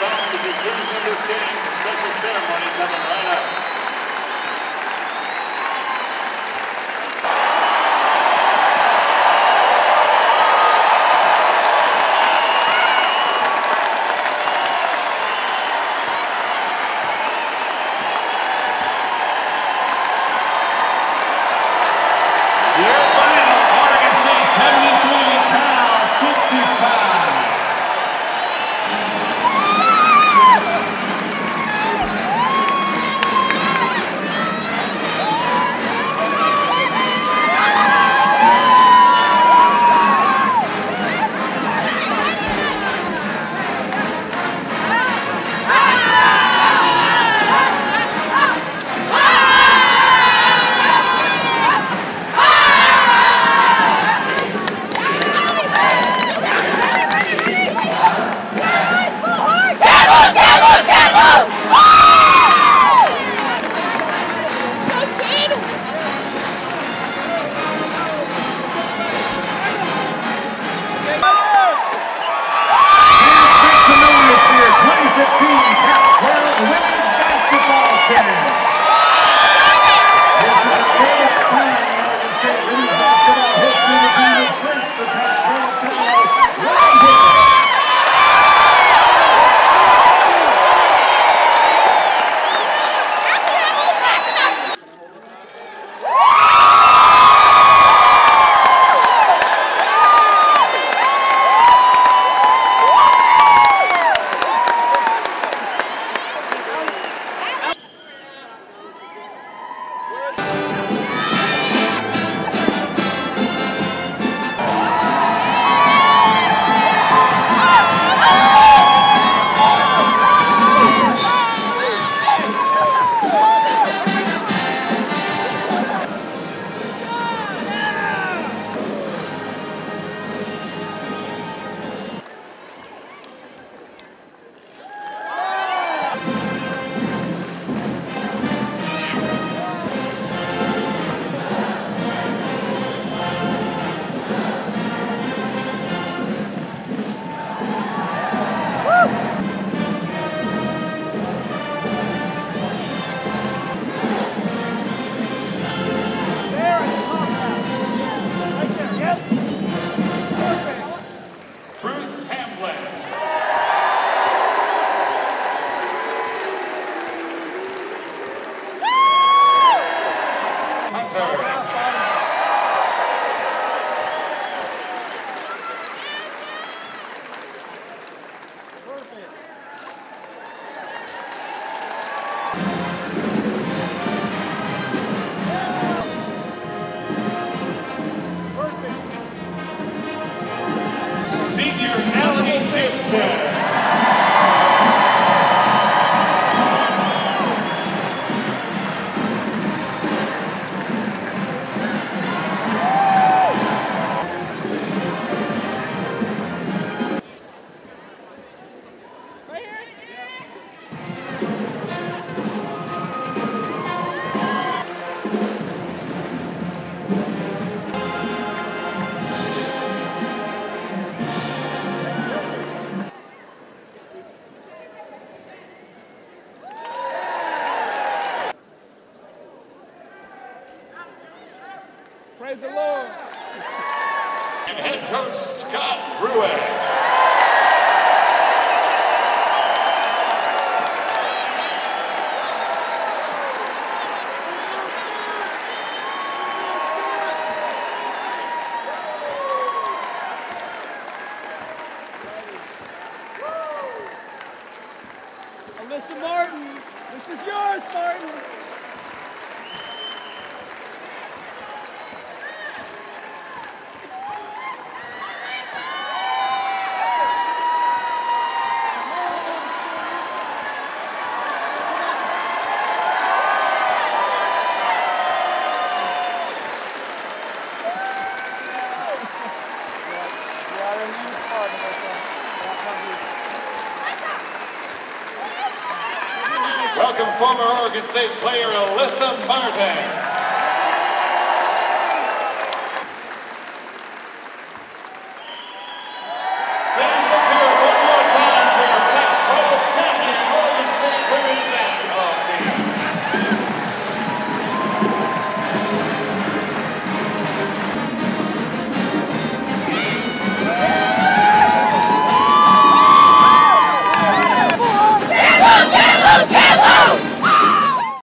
found to begin this game. Special ceremony coming right up. junior Allie Gibson. Praise the Lord. And head coach Scott Rueck. Alyssa Martin, this is yours, Martin. Welcome former Oregon State player Alyssa Martin.